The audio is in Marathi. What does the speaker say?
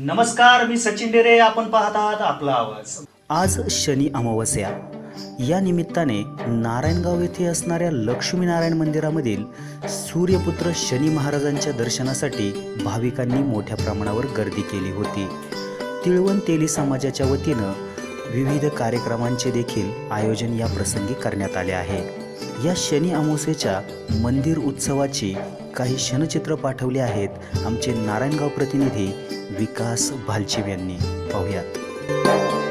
नमस्कार मी सचिन डेरे आपण पाहत आहात आपला आवाज. आज शनी अमावस्या. या निमित्ताने नारायणगाव येथे असणाऱ्या लक्ष्मीनारायण मंदिरामधील सूर्यपुत्र शनी महाराजांच्या दर्शनासाठी भाविकांनी मोठ्या प्रमाणावर गर्दी केली होती. तिळवण तेली समाजाच्या वतीनं विविध कार्यक्रमांचे देखील आयोजन या प्रसंगी करण्यात आले आहे. या शनी अमावस्येच्या मंदिर उत्सवाची काही क्षणचित्र पाठवले आहेत आमचे नारायणगाव प्रतिनिधी विकास भालचिव यांनी पाहुयात.